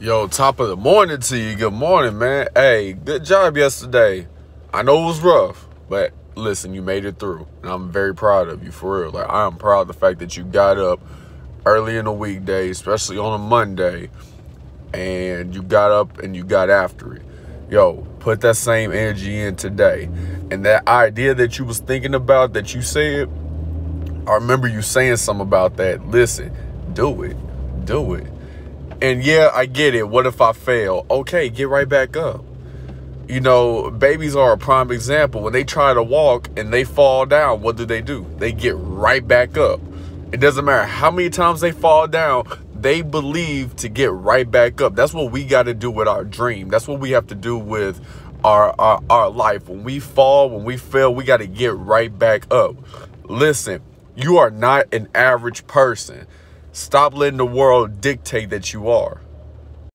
Yo, top of the morning to you. Good morning, man. Hey, good job yesterday. I know it was rough, but listen, you made it through. And I'm very proud of you, for real. Like, I am proud of the fact that you got up early in the weekday, especially on a Monday, and you got up and you got after it. Yo, put that same energy in today. And that idea that you was thinking about that you said, I remember you saying something about that. Listen, do it. Do it. And yeah, I get it. What if I fail? Okay, get right back up. You know, babies are a prime example. When they try to walk and they fall down, what do they do? They get right back up. It doesn't matter how many times they fall down, they believe to get right back up. That's what we got to do with our dream. That's what we have to do with our, our, our life. When we fall, when we fail, we got to get right back up. Listen, you are not an average person. Stop letting the world dictate that you are.